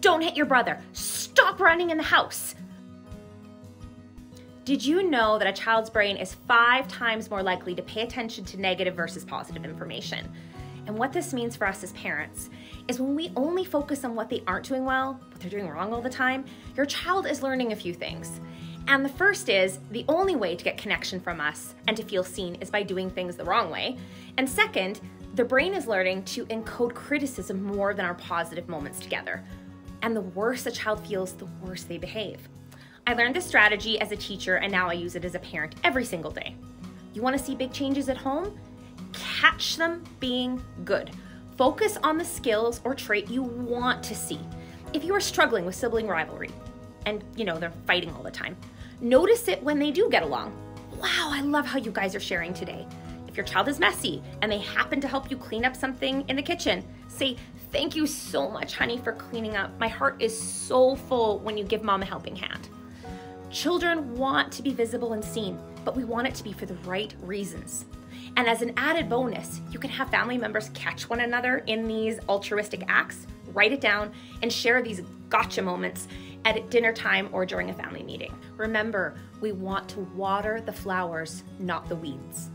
Don't hit your brother. Stop running in the house. Did you know that a child's brain is five times more likely to pay attention to negative versus positive information? And what this means for us as parents is when we only focus on what they aren't doing well, what they're doing wrong all the time, your child is learning a few things. And the first is the only way to get connection from us and to feel seen is by doing things the wrong way. And second, the brain is learning to encode criticism more than our positive moments together. And the worse a child feels, the worse they behave. I learned this strategy as a teacher and now I use it as a parent every single day. You want to see big changes at home? Catch them being good. Focus on the skills or trait you want to see. If you are struggling with sibling rivalry, and you know, they're fighting all the time, notice it when they do get along. Wow, I love how you guys are sharing today. If your child is messy and they happen to help you clean up something in the kitchen, say, Thank you so much, honey, for cleaning up. My heart is so full when you give mom a helping hand. Children want to be visible and seen, but we want it to be for the right reasons. And as an added bonus, you can have family members catch one another in these altruistic acts, write it down, and share these gotcha moments at dinner time or during a family meeting. Remember, we want to water the flowers, not the weeds.